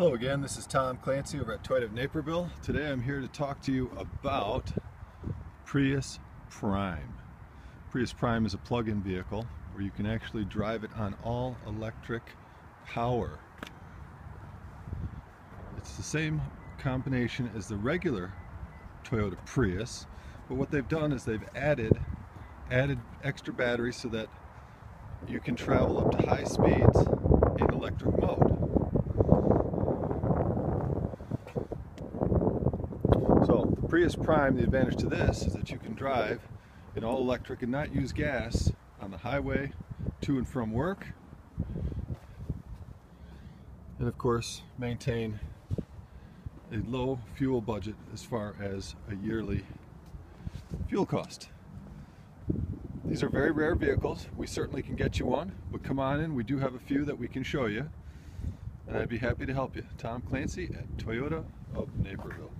Hello again, this is Tom Clancy over at Toyota of Naperville. Today I'm here to talk to you about Prius Prime. Prius Prime is a plug-in vehicle where you can actually drive it on all electric power. It's the same combination as the regular Toyota Prius, but what they've done is they've added added extra batteries so that you can travel up to high speeds in electric mode. So the Prius Prime, the advantage to this is that you can drive in all electric and not use gas on the highway to and from work. And of course, maintain a low fuel budget as far as a yearly fuel cost. These are very rare vehicles. We certainly can get you one, but come on in. We do have a few that we can show you, and I'd be happy to help you. Tom Clancy at Toyota of Naperville.